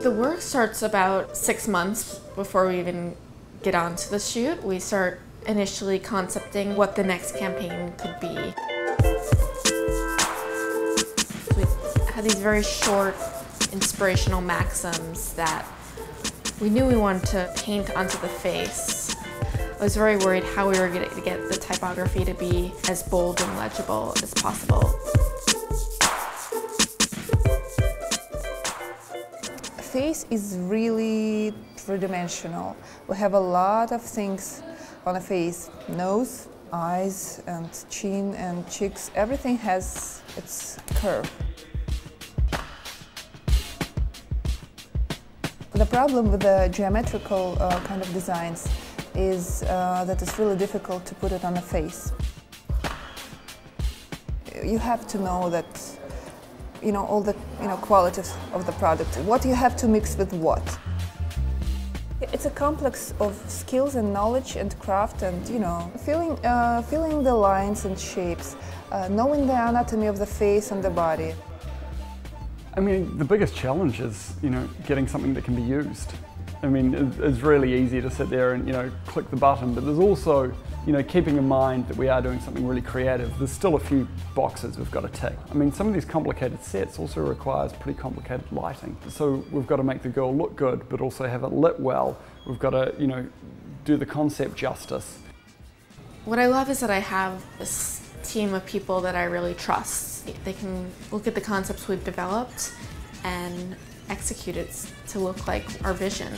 The work starts about six months before we even get onto the shoot. We start initially concepting what the next campaign could be. We had these very short inspirational maxims that we knew we wanted to paint onto the face. I was very worried how we were going to get the typography to be as bold and legible as possible. Face is really three-dimensional. We have a lot of things on a face. Nose, eyes, and chin and cheeks. Everything has its curve. The problem with the geometrical uh, kind of designs is uh, that it's really difficult to put it on a face. You have to know that, you know, all the you know, qualities of the product, what you have to mix with what. It's a complex of skills and knowledge and craft and, you know, feeling, uh, feeling the lines and shapes, uh, knowing the anatomy of the face and the body. I mean, the biggest challenge is, you know, getting something that can be used. I mean, it's really easy to sit there and, you know, click the button, but there's also, you know, keeping in mind that we are doing something really creative. There's still a few boxes we've got to tick. I mean, some of these complicated sets also requires pretty complicated lighting. So we've got to make the girl look good, but also have it lit well. We've got to, you know, do the concept justice. What I love is that I have this team of people that I really trust. They can look at the concepts we've developed and execute it to look like our vision.